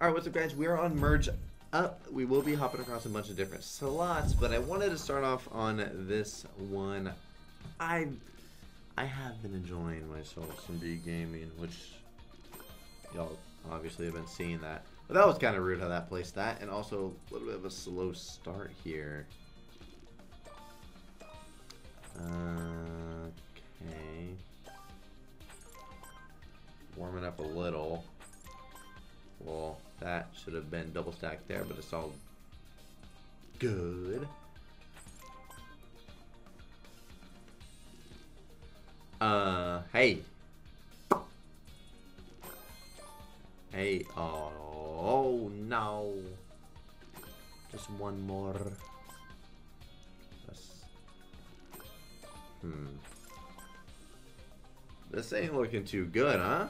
Alright, what's up guys? We are on Merge Up. We will be hopping across a bunch of different slots, but I wanted to start off on this one. I I have been enjoying myself some BGaming, which y'all obviously have been seeing that. But that was kind of rude how that placed that, and also a little bit of a slow start here. Okay. Warming up a little. Well, that should have been double stacked there, but it's all good. Uh, hey. Hey, oh, oh no. Just one more. Hmm. This ain't looking too good, huh?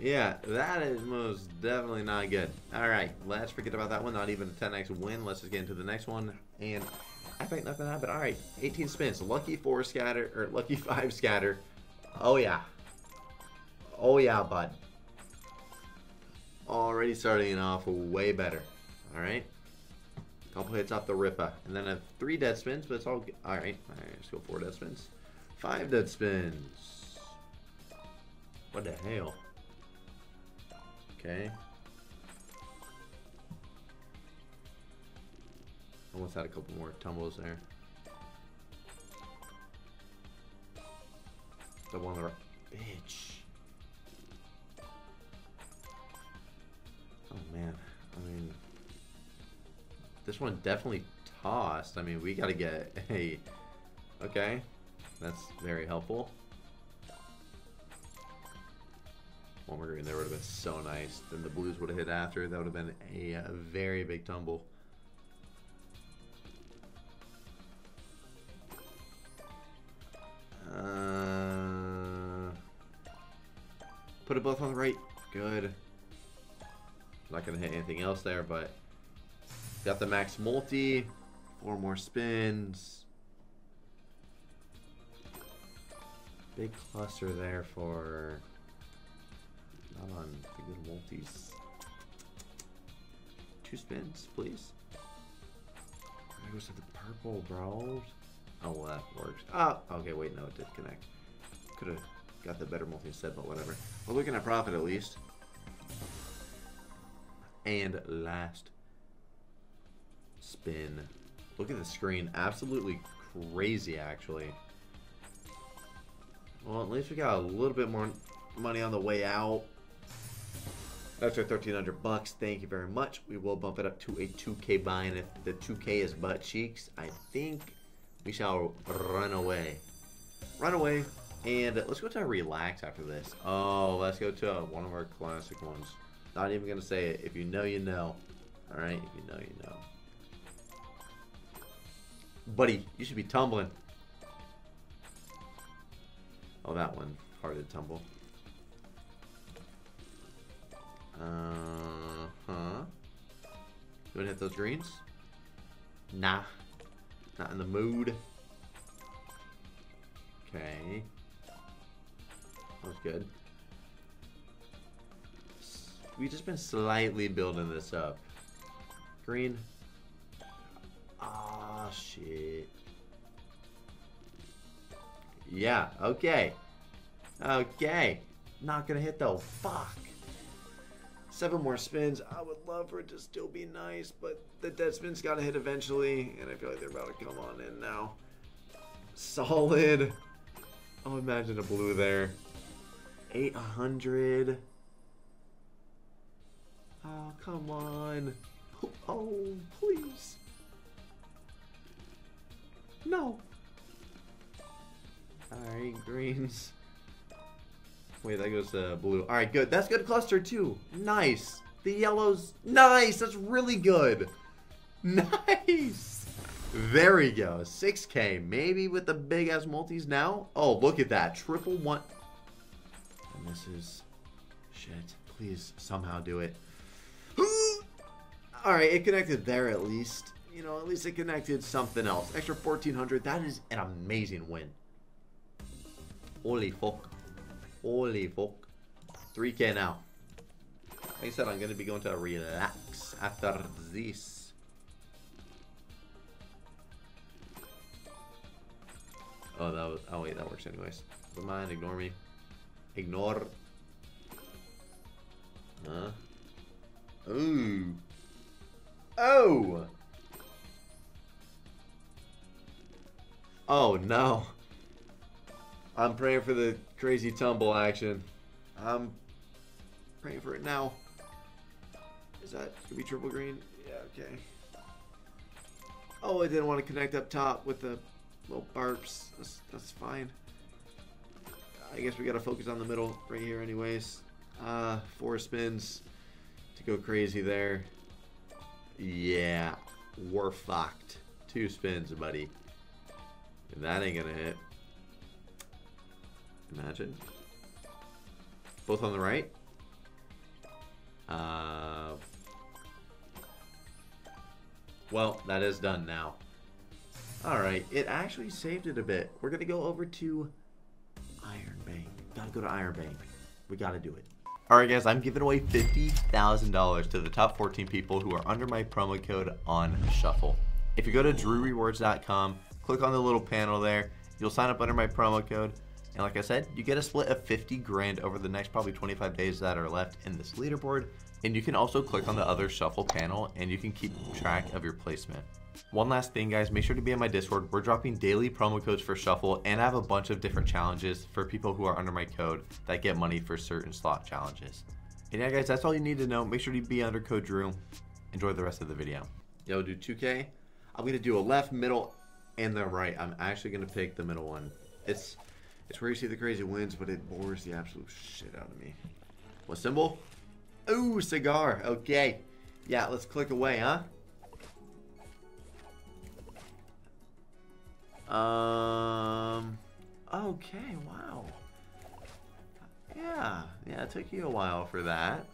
Yeah, that is most definitely not good. Alright, let's forget about that one. Not even a 10x win. Let's just get into the next one. And I think nothing happened. Alright, 18 spins. Lucky 4 scatter, or lucky 5 scatter. Oh yeah. Oh yeah, bud. Already starting off way better. Alright. Couple hits off the Rippa. And then a 3 dead spins, but it's all good. Alright, alright, let's go 4 dead spins. 5 dead spins. What the hell? Okay. Almost had a couple more tumbles there. The one that bitch. Oh man, I mean, this one definitely tossed. I mean, we gotta get a. Okay, that's very helpful. One more green there would have been so nice. Then the blues would have hit after. That would have been a, a very big tumble. Uh, put it both on the right. Good. Not going to hit anything else there, but got the max multi. Four more spins. Big cluster there for on the good multis. Two spins, please. There goes to the purple, bro. Oh, well, that works. Ah, okay, wait, no, it did connect. Could have got the better multi instead, but whatever. We're looking at profit at least. And last spin. Look at the screen. Absolutely crazy, actually. Well, at least we got a little bit more money on the way out. That's our 1300 bucks. Thank you very much. We will bump it up to a 2K buy, and if the 2K is butt cheeks, I think we shall run away. Run away, and let's go to relax after this. Oh, let's go to uh, one of our classic ones. Not even gonna say it. If you know, you know. All right, if you know, you know. Buddy, you should be tumbling. Oh, that one. Hard to tumble. Uh-huh. You wanna hit those greens? Nah. Not in the mood. Okay. That was good. We've just been slightly building this up. Green. Ah, oh, shit. Yeah, okay. Okay. Not gonna hit though. Fuck. Seven more spins. I would love for it to still be nice, but the dead spin's got to hit eventually, and I feel like they're about to come on in now. Solid. Oh, imagine a blue there. 800. Oh, ah, come on. Oh, please. No. Alright, greens. Wait, that goes to blue. All right, good. That's good cluster too. Nice. The yellows. Nice. That's really good. Nice. There we go. 6K. Maybe with the big ass multis now. Oh, look at that. Triple one. And this is... Shit. Please somehow do it. Alright, it connected there at least. You know, at least it connected something else. Extra 1400. That is an amazing win. Holy fuck. Holy fuck. 3k now. Like I said, I'm going to be going to relax after this. Oh, that was. Oh, wait, that works anyways. Never mind, ignore me. Ignore. Huh? Ooh. Oh! Oh, no. I'm praying for the crazy tumble action. I'm praying for it now. Is that gonna be triple green? Yeah, okay. Oh, I didn't want to connect up top with the little barps. That's, that's fine. I guess we gotta focus on the middle right here anyways. Uh, four spins to go crazy there. Yeah, we're fucked. Two spins, buddy. And that ain't gonna hit. Imagine. Both on the right. Uh, well, that is done now. Alright, it actually saved it a bit. We're going to go over to Iron Bank. Gotta go to Iron Bank. We gotta do it. Alright guys, I'm giving away $50,000 to the top 14 people who are under my promo code on Shuffle. If you go to drewrewards.com, click on the little panel there, you'll sign up under my promo code, and like I said, you get a split of 50 grand over the next probably 25 days that are left in this leaderboard. And you can also click on the other shuffle panel and you can keep track of your placement. One last thing guys, make sure to be in my Discord. We're dropping daily promo codes for Shuffle and I have a bunch of different challenges for people who are under my code that get money for certain slot challenges. And yeah guys, that's all you need to know. Make sure to be under code Drew. Enjoy the rest of the video. Yo, do 2K. I'm gonna do a left, middle, and the right. I'm actually gonna pick the middle one. It's it's where you see the crazy winds, but it bores the absolute shit out of me. What symbol? Ooh, cigar. Okay. Yeah, let's click away, huh? Um. Okay, wow. Yeah, yeah, it took you a while for that.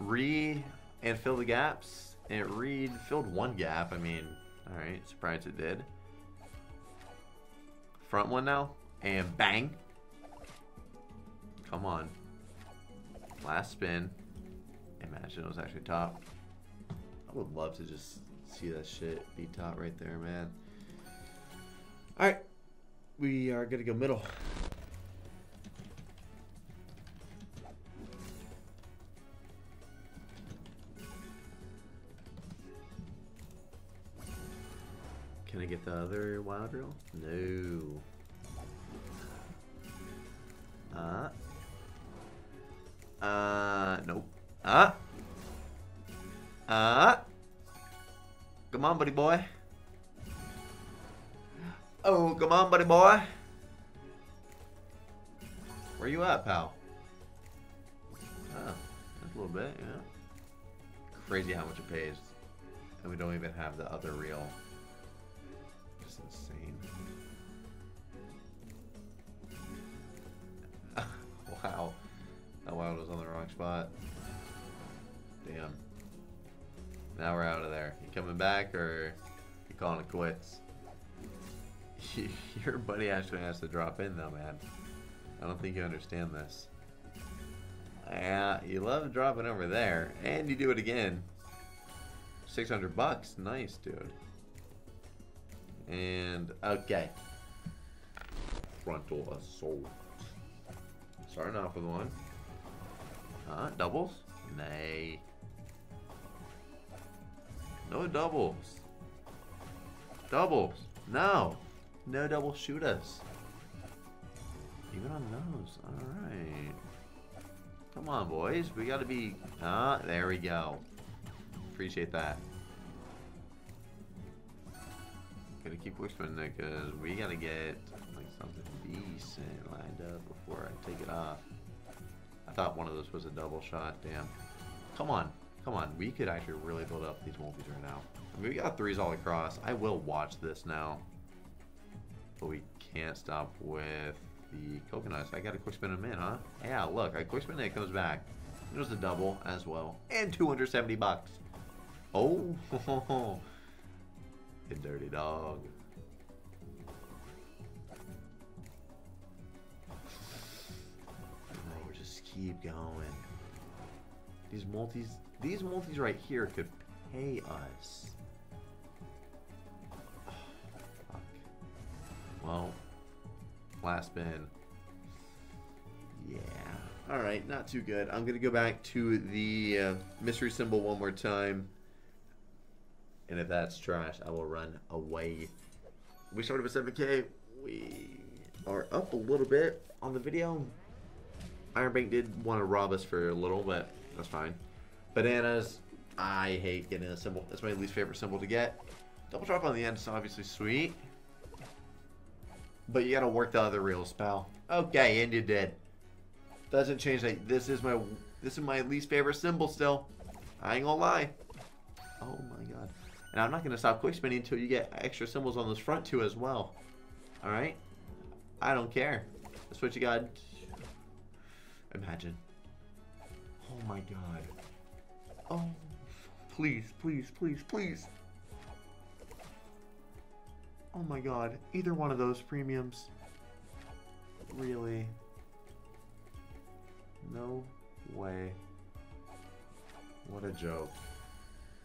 Re and fill the gaps. And read filled one gap. I mean, alright, surprised it did. Front one now. And bang. Come on. Last spin. Imagine it was actually top. I would love to just see that shit be top right there, man. Alright. We are going to go middle. Can I get the other wild reel? No. Uh. Uh, nope. Uh. Uh. Come on, buddy boy. Oh, come on, buddy boy. Where you at, pal? Oh, just a little bit, yeah. Crazy how much it pays. And we don't even have the other reel. Spot. Damn. Now we're out of there. You coming back or you calling it quits? Your buddy actually has to drop in though, man. I don't think you understand this. Yeah, you love dropping over there, and you do it again. 600 bucks. Nice, dude. And, okay. Frontal assault. Starting off with one. Huh? Doubles? Nay. No doubles. Doubles. No. No double shoot us. Even on those. Alright. Come on, boys. We gotta be... Ah, there we go. Appreciate that. Gotta keep whispering there, because we gotta get like something decent lined up before I take it off. I thought one of those was a double shot. Damn. Come on. Come on. We could actually really build up these multis right now. I mean, we got threes all across. I will watch this now. But we can't stop with the coconuts. I got a quick spin them in, huh? Yeah, look. I quick spin it, it comes back. There's a double as well. And 270 bucks. Oh. you dirty dog. Keep going. These multis, these multis right here could pay us. Oh, fuck. Well, last bin. Yeah. All right, not too good. I'm gonna go back to the uh, mystery symbol one more time, and if that's trash, I will run away. We started with 7K. We are up a little bit on the video. Iron Bank did want to rob us for a little, but that's fine. Bananas, I hate getting a symbol. That's my least favorite symbol to get. Double drop on the end is obviously sweet. But you gotta work the other reels, pal. Okay, and you did. Doesn't change that. This is my this is my least favorite symbol still. I ain't gonna lie. Oh my god. And I'm not gonna stop quick spinning until you get extra symbols on those front two as well. Alright? I don't care. That's what you got. Imagine. Oh my god. Oh, please, please, please, please. Oh my god. Either one of those premiums. Really? No way. What a joke.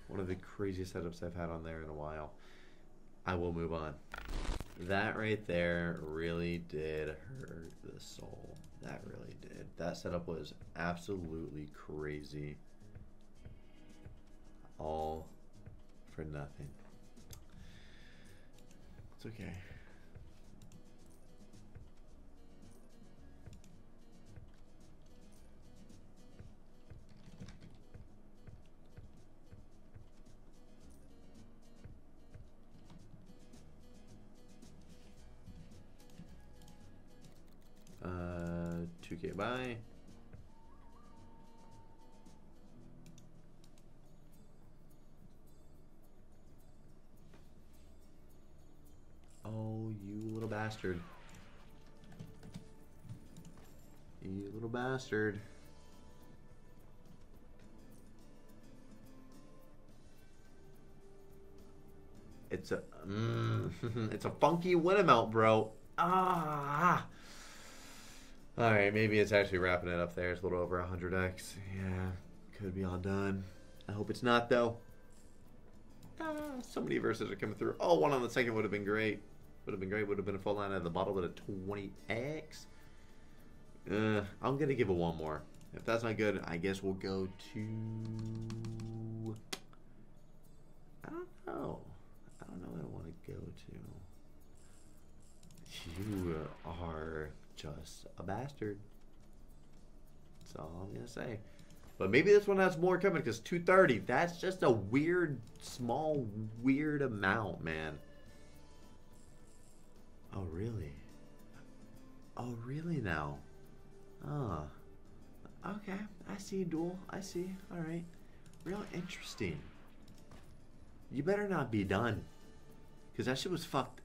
One of the craziest setups I've had on there in a while. I will move on. That right there really did hurt the soul. That really did. That setup was absolutely crazy. All for nothing. It's okay. Uh, 2k by. Oh, you little bastard. You little bastard. It's a, mm, it's a funky win amount, bro. Ah. All right, maybe it's actually wrapping it up there. It's a little over 100x. Yeah, could be all done. I hope it's not, though. Ah, so many versus are coming through. Oh, one on the second would have been great. Would have been great. Would have been a full line out of the bottle with a 20x. Uh, I'm going to give it one more. If that's not good, I guess we'll go to... I don't know. I don't know what I want to go to. You are just a bastard. That's all I'm gonna say. But maybe this one has more coming because 230. That's just a weird, small, weird amount, man. Oh really? Oh really now? Oh. Okay, I see duel. I see. All right. Real interesting. You better not be done. Because that shit was fucked.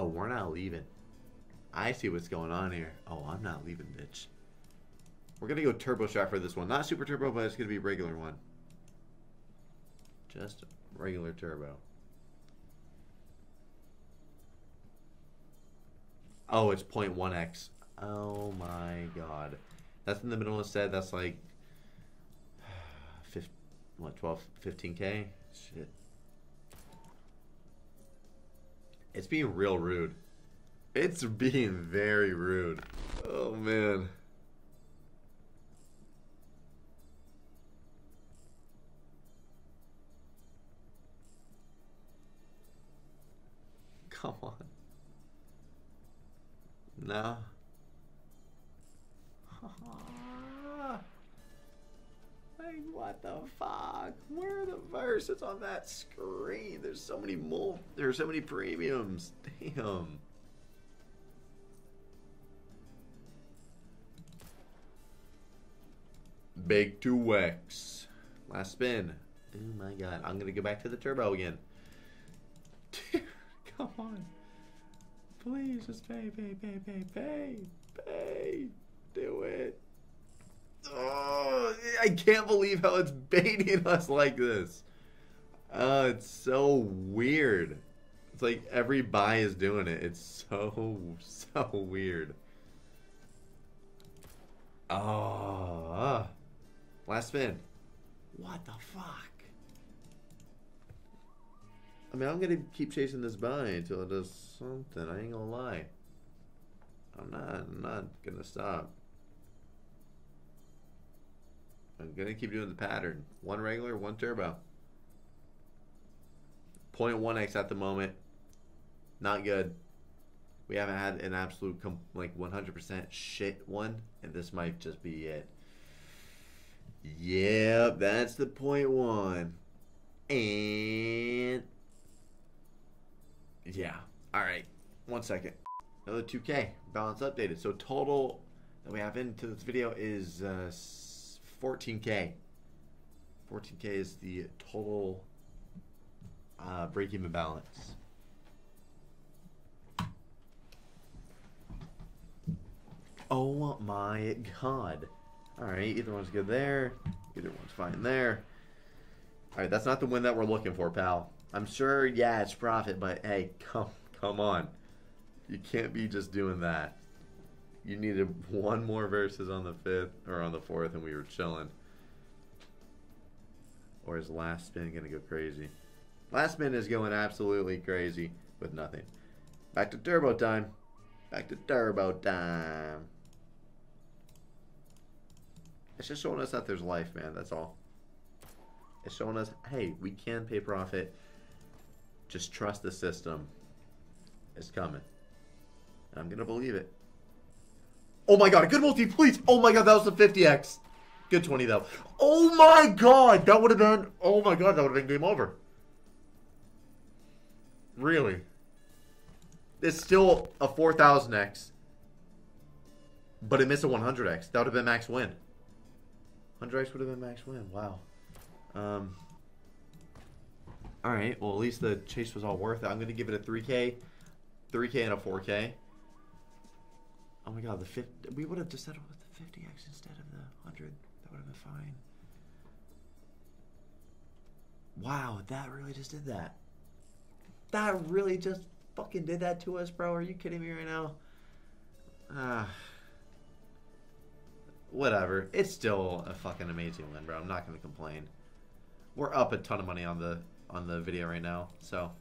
Oh, we're not leaving. I see what's going on here. Oh, I'm not leaving, bitch. We're going to go turbo shot for this one. Not super turbo, but it's going to be regular one. Just regular turbo. Oh, it's 0.1x. Oh my god. That's in the middle instead. That's like, 15, what, 12, 15k? Shit. It's being real rude. It's being very rude. Oh, man. Come on. No. Like, what the fuck? Where are the versus on that screen? There's so many more. There's so many premiums. Damn. Big 2X. Last spin. Oh my god. I'm to go back to the turbo again. come on. Please just pay, pay, pay, pay, pay. Pay. Do it. Oh, I can't believe how it's baiting us like this. Oh, it's so weird. It's like every buy is doing it. It's so, so weird. Oh, last spin. What the fuck? I mean, I'm gonna keep chasing this buy until it does something. I ain't gonna lie. I'm not. I'm not gonna stop. I'm gonna keep doing the pattern. One regular, one turbo. 0.1x at the moment. Not good. We haven't had an absolute like 100% shit one, and this might just be it. Yep, that's the point one. And yeah, all right. One second. Another 2K balance updated. So total that we have into this video is uh, 14K. 14K is the total uh, break-even balance. Oh my god. Alright, either one's good there. Either one's fine there. Alright, that's not the win that we're looking for, pal. I'm sure, yeah, it's profit, but hey, come come on. You can't be just doing that. You needed one more versus on the fifth or on the fourth and we were chilling. Or is last spin gonna go crazy? Last spin is going absolutely crazy with nothing. Back to turbo time. Back to turbo time. It's just showing us that there's life, man. That's all. It's showing us, hey, we can pay profit. Just trust the system. It's coming. I'm going to believe it. Oh my god, a good multi, please. Oh my god, that was the 50x. Good 20 though. Oh my god, that would have been, oh my god, that would have been game over. Really? It's still a 4000x. But it missed a 100x. That would have been max win. 100x would have been max win. Wow. Um, all right. Well, at least the chase was all worth it. I'm going to give it a 3K, 3K and a 4K. Oh my god, the 50, we would have just settled with the 50x instead of the 100. That would have been fine. Wow, that really just did that. That really just fucking did that to us, bro. Are you kidding me right now? Ah. Uh, whatever. It's still a fucking amazing win, bro. I'm not gonna complain. We're up a ton of money on the on the video right now, so.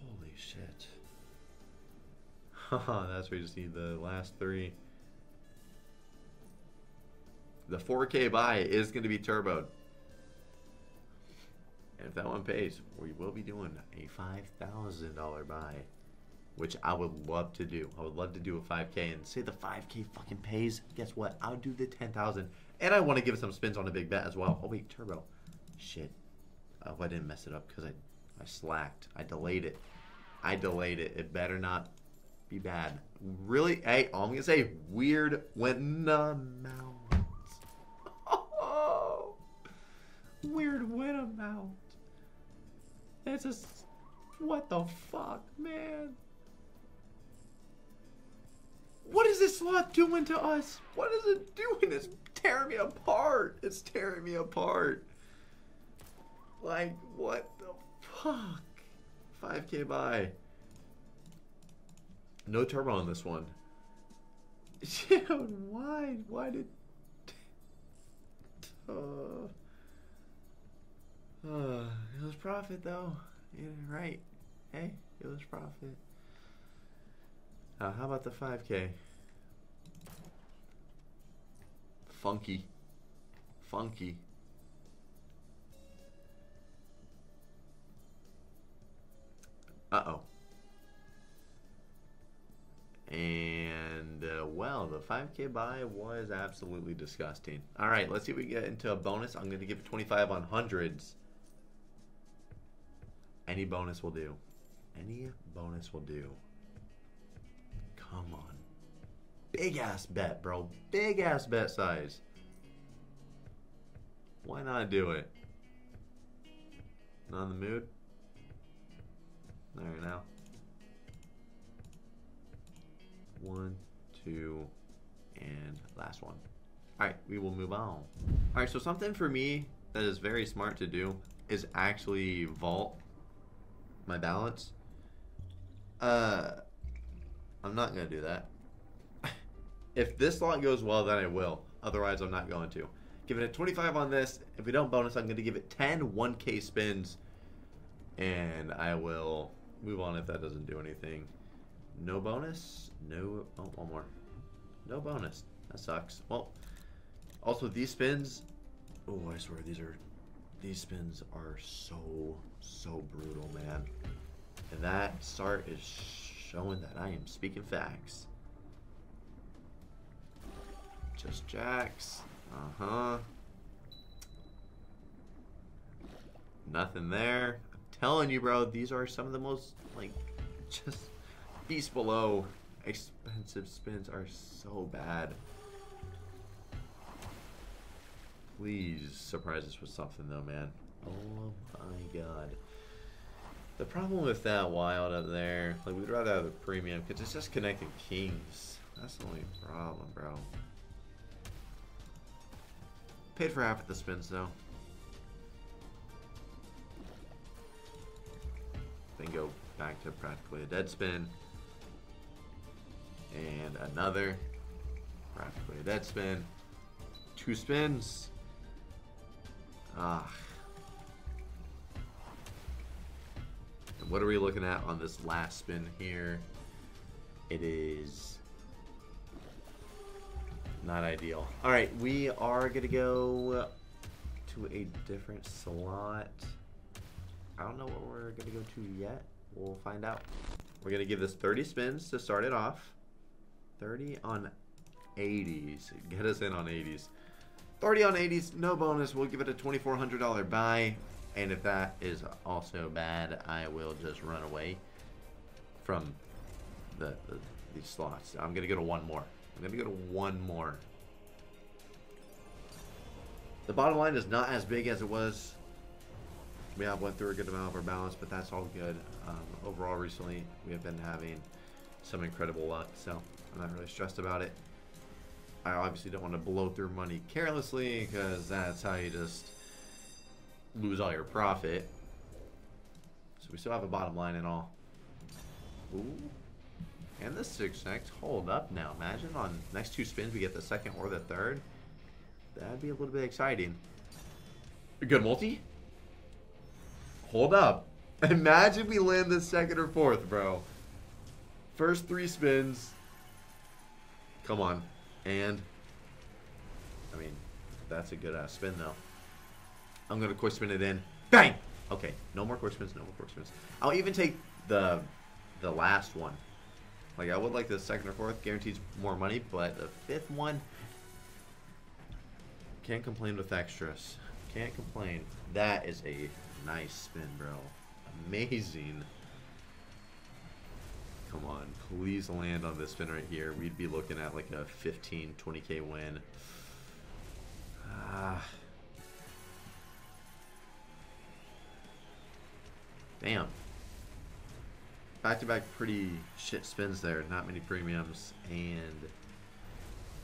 Holy shit. That's where you see the last three. The 4K buy is going to be turboed. And if that one pays, we will be doing a $5,000 buy which I would love to do. I would love to do a 5K and say the 5K fucking pays. Guess what? I'll do the 10,000. And I want to give some spins on a big bet as well. Oh, wait, turbo. Shit. Oh, I didn't mess it up because I, I slacked. I delayed it. I delayed it. It better not be bad. Really? Hey, all I'm to say, weird win amount. Oh, weird win amount. It's just, what the fuck, man? What is this slot doing to us? What is it doing? It's tearing me apart. It's tearing me apart. Like, what the fuck? 5k buy. No turbo on this one. Dude, why? Why did... Uh, uh, it was profit though. Yeah, right. Hey, it was profit. Uh, how about the 5K? Funky. Funky. Uh-oh. And, uh, well, the 5K buy was absolutely disgusting. All right, let's see if we get into a bonus. I'm going to give 25 on hundreds. Any bonus will do. Any bonus will do. Come on. Big ass bet, bro. Big ass bet size. Why not do it? Not in the mood? There you now. One, two, and last one. Alright, we will move on. Alright, so something for me that is very smart to do is actually vault my balance. Uh, I'm not to do that. If this slot goes well, then I will. Otherwise, I'm not going to. Give it a 25 on this. If we don't bonus, I'm to give it 10 1K spins. And I will move on if that doesn't do anything. No bonus? No. Oh, one more. No bonus. That sucks. Well, also these spins. Oh, I swear these are. These spins are so, so brutal, man. And that start is showing that I am speaking facts. Just jacks. Uh-huh. Nothing there. I'm telling you, bro, these are some of the most, like, just beast below expensive spins are so bad. Please surprise us with something, though, man. Oh, my God. The problem with that wild up there, like, we'd rather have the premium, because it's just connecting kings. That's the only problem, bro. Paid for half of the spins, though. Then go back to practically a dead spin. And another. Practically a dead spin. Two spins. Ah. And what are we looking at on this last spin here? It is not ideal. All right, we are gonna go to a different slot. I don't know what we're gonna go to yet. We'll find out. We're gonna give this 30 spins to start it off. 30 on 80s. Get us in on 80s. 30 on 80s, no bonus. We'll give it a $2,400 buy. And if that is also bad, I will just run away from the, the these slots. I'm gonna go to one more. I'm going to go to one more. The bottom line is not as big as it was. We have went through a good amount of our balance, but that's all good. Um, overall, recently, we have been having some incredible luck, so I'm not really stressed about it. I obviously don't want to blow through money carelessly, because that's how you just lose all your profit. So we still have a bottom line and all. Ooh. And the 6x, hold up now. Imagine on next two spins we get the second or the third. That'd be a little bit exciting. A good multi? Hold up. Imagine we land the second or fourth, bro. First three spins. Come on. And, I mean, that's a good ass spin, though. I'm going to quick spin it in. Bang! Okay, no more quick spins, no more quick spins. I'll even take the the last one. Like, I would like the second or fourth, guarantees more money, but the fifth one, can't complain with extras. Can't complain. That is a nice spin, bro. Amazing. Come on, please land on this spin right here. We'd be looking at like a 15, 20k win. Ah. Damn back to back pretty shit spins there. Not many premiums. And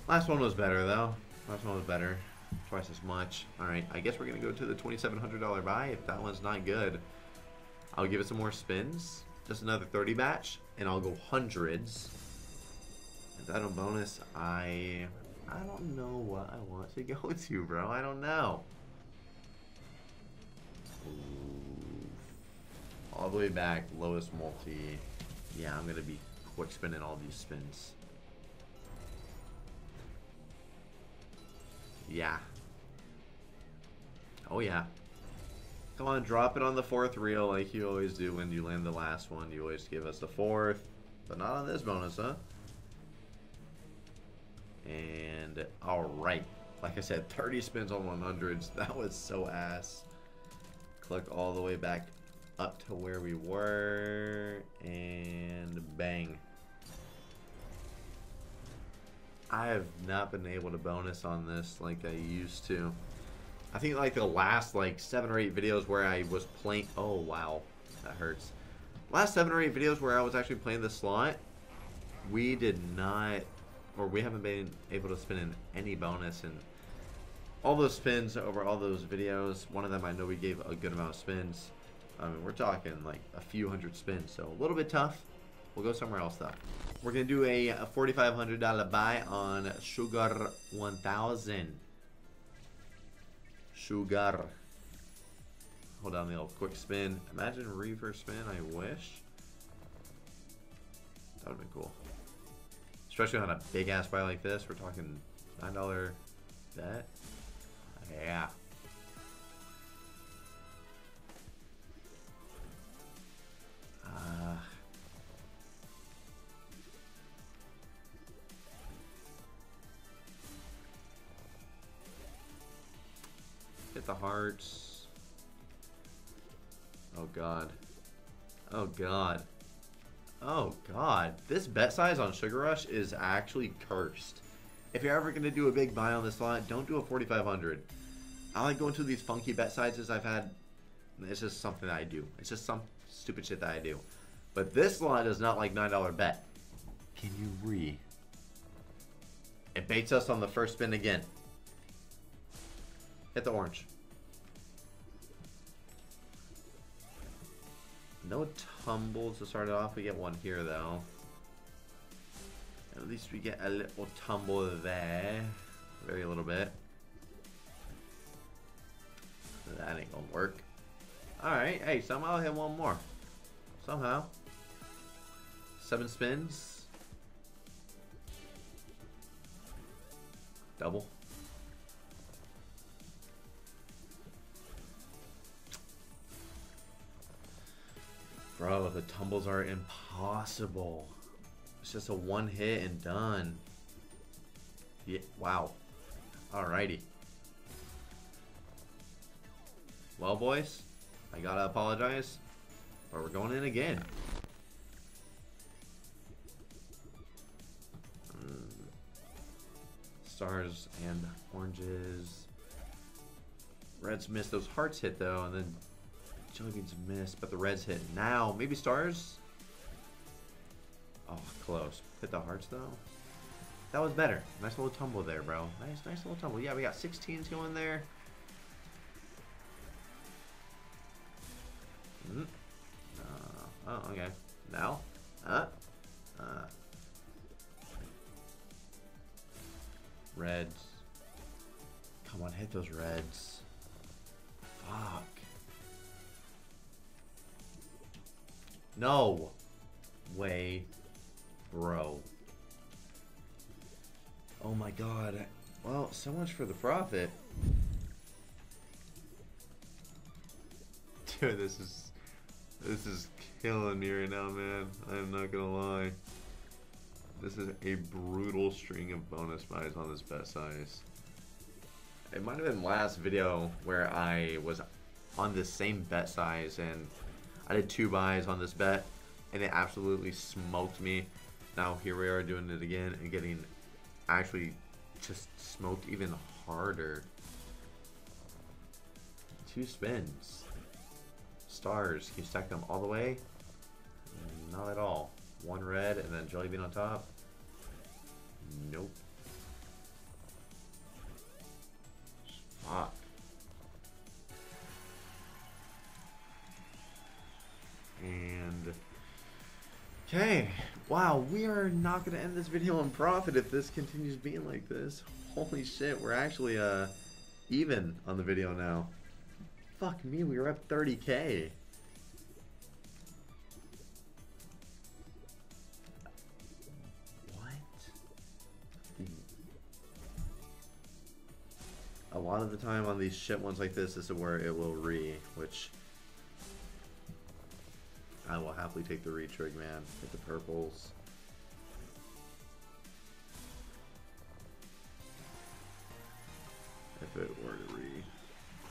last one was better though. Last one was better. Twice as much. Alright, I guess we're going to go to the $2,700 buy. If that one's not good, I'll give it some more spins. Just another 30 batch. And I'll go hundreds. If that don't bonus, I... I don't know what I want to go to, bro. I don't know. all the way back, lowest multi. Yeah, I'm to be quick spinning all these spins. Yeah. Oh, yeah. Come on, drop it on the fourth reel like you always do when you land the last one. You always give us the fourth, but not on this bonus, huh? And, alright. Like I said, 30 spins on 100s. That was so ass. Click all the way back up to where we were, and bang. I have not been able to bonus on this like I used to. I think like the last like seven or eight videos where I was playing. Oh wow, that hurts. Last seven or eight videos where I was actually playing the slot, we did not, or we haven't been able to spin in any bonus and all those spins over all those videos. One of them I know we gave a good amount of spins. I mean, we're talking like a few hundred spins, so a little bit tough. We'll go somewhere else though. We're gonna do a, a $4,500 buy on Sugar 1000. Sugar. Hold on the old quick spin. Imagine reverse spin, I wish. That would've been cool. Especially on a big ass buy like this. We're talking $9 bet. Yeah. Uh, hit the hearts. Oh god. Oh god. Oh god. This bet size on Sugar Rush is actually cursed. If you're ever going to do a big buy on this lot, don't do a 4500 I like going to these funky bet sizes I've had. It's just something that I do. It's just some stupid shit that I do. But this lot is not like $9 bet. Can you re? It baits us on the first spin again. Hit the orange. No tumbles to start it off. We get one here though. At least we get a little tumble there. Very little bit. That ain't gonna work. Alright, hey, somehow I'll hit one more. Somehow. Seven spins. Double. Bro, the tumbles are impossible. It's just a one hit and done. Yeah, wow. Alrighty. Well, boys, I gotta apologize, but we're going in again. Mm. Stars and oranges. Reds missed. Those hearts hit, though, and then jelly beans missed, but the reds hit. Now, maybe stars? Oh, close. Hit the hearts, though. That was better. Nice little tumble there, bro. Nice, nice little tumble. Yeah, we got 16s going there. Mm. Uh, oh, okay. Now? Uh, uh. Reds. Come on, hit those reds. Fuck. No way, bro. Oh my god. Well, so much for the profit. Dude, this is this is killing me right now, man. I'm not gonna lie. This is a brutal string of bonus buys on this bet size. It might have been last video where I was on the same bet size and I did two buys on this bet and it absolutely smoked me. Now here we are doing it again and getting actually just smoked even harder. Two spins stars. Can you stack them all the way? Not at all. One red and then jelly bean on top. Nope. Okay, wow, we are not gonna end this video in profit if this continues being like this. Holy shit, we're actually uh even on the video now. Fuck me, we were up 30k. What? A lot of the time on these shit ones like this, this is where it will re, which I will happily take the retrig, man. Hit the purples. If it were to re.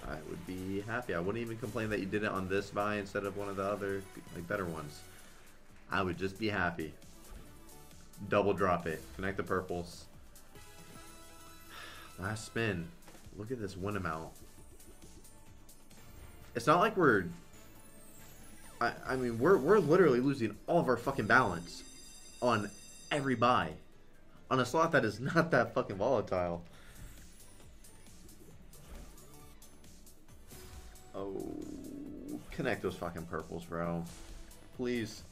I would be happy. I wouldn't even complain that you did it on this buy instead of one of the other, like, better ones. I would just be happy. Double drop it. Connect the purples. Last spin. Look at this win amount. It's not like we're... I, I mean, we're, we're literally losing all of our fucking balance on every buy. On a slot that is not that fucking volatile. Oh, connect those fucking purples, bro. Please.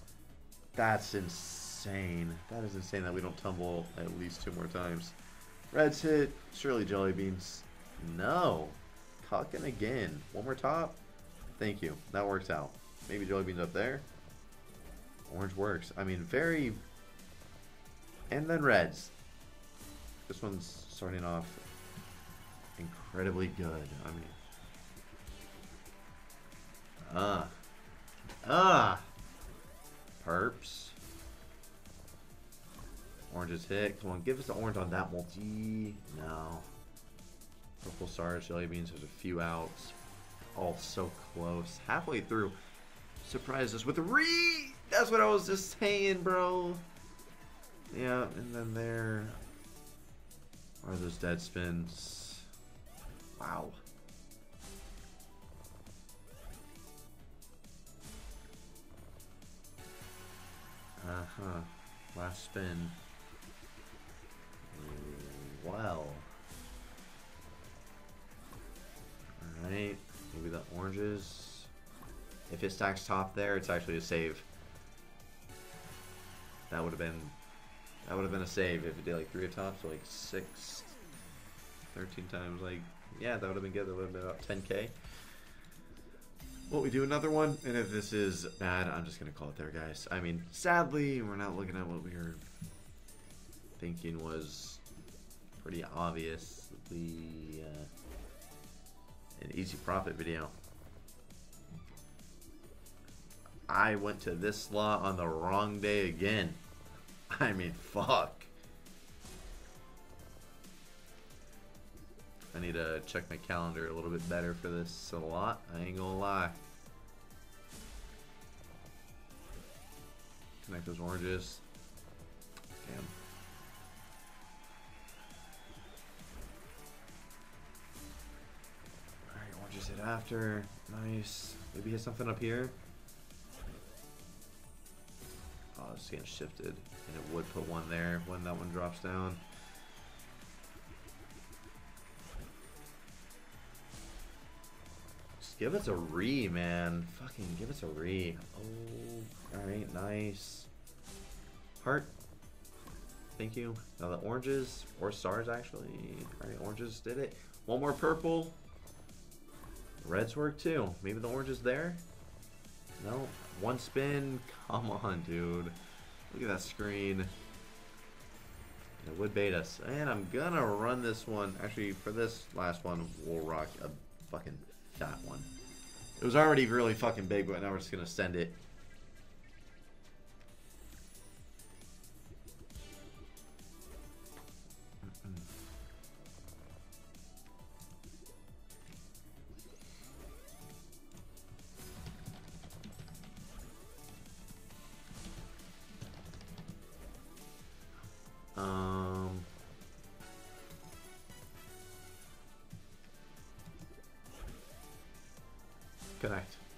That's insane. That is insane that we don't tumble at least two more times. Reds hit. Surely jelly beans. No. Cocking again. One more top. Thank you. That works out. Maybe jelly beans up there. Orange works. I mean, very... And then reds. This one's starting off incredibly good. I mean... Ah. Ah! Perps. Oranges hit. Come on, give us the orange on that multi. No. Purple stars, jelly beans. There's a few outs. All so close. Halfway through. Surprised us with a re. That's what I was just saying, bro. Yeah, and then there are those dead spins. Wow. Uh-huh. Last spin. Well. Alright. Maybe the oranges. If it stacks top there, it's actually a save. That would have been that would have been a save if it did like three of tops, so like six, 13 times. Like, yeah, that would have been good. That would have been about 10k. Well, we do another one, and if this is bad, I'm just gonna call it there, guys. I mean, sadly, we're not looking at what we were thinking was pretty obvious. The uh, an easy profit video. I went to this slot on the wrong day again. I mean, fuck. I need to check my calendar a little bit better for this a lot. I ain't gonna lie. Connect those oranges. Damn. Alright, oranges hit after. Nice. Maybe hit something up here. Getting shifted. And it would put one there when that one drops down. Just give us a re, man. Fucking give us a re. Oh, alright, nice. Heart. Thank you. Now the oranges, or stars actually. Alright, oranges did it. One more purple. Reds work too. Maybe the orange is there? No. One spin. Come on, dude. Look at that screen. It would bait us. And I'm gonna run this one. Actually, for this last one, we'll rock a fucking fat one. It was already really fucking big, but now we're just gonna send it.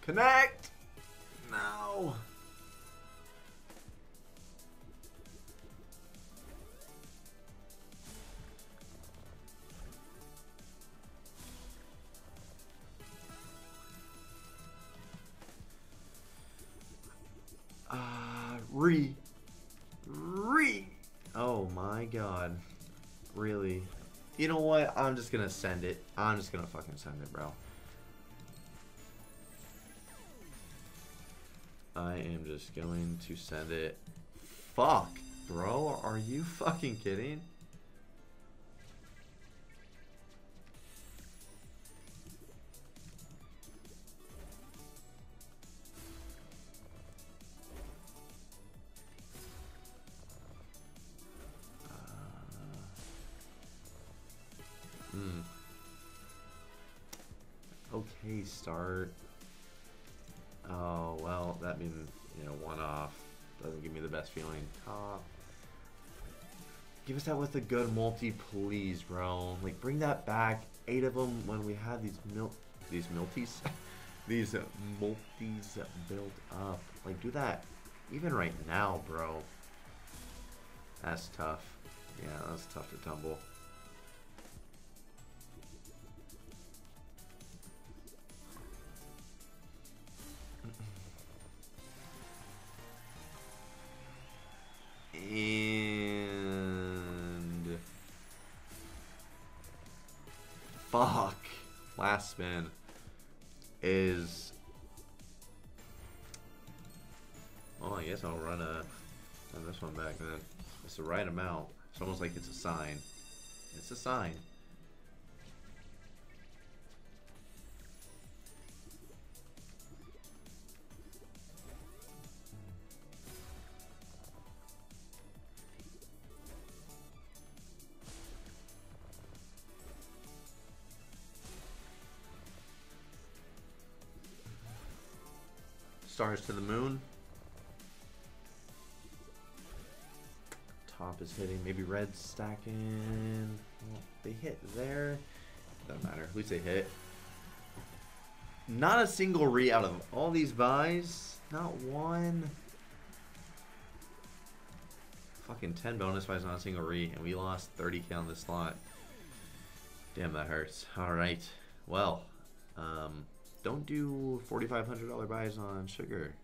Connect. No! Uh, re. Re. Oh my god. Really? You know what? I'm just gonna send it. I'm just gonna fucking send it, bro. Just going to send it. Fuck, bro. Are you fucking kidding? Hmm. Okay, start. Oh, well, that means, you know, one off. Doesn't give me the best feeling. Top. Give us that with a good multi, please, bro. Like, bring that back. Eight of them when we had these mil... These milties? these uh, multis built up. Like, do that even right now, bro. That's tough. Yeah, that's tough to tumble. Spin is. Oh, I guess I'll run a run this one back then. It's the right amount. It's almost like it's a sign. It's a sign. To the moon. Top is hitting. Maybe red stacking. They hit there. Doesn't matter. At least they hit. Not a single re out of all these buys. Not one. Fucking 10 bonus buys, not a single re. And we lost 30k on this slot. Damn, that hurts. Alright. Well, um, don't do $4,500 buys on sugar.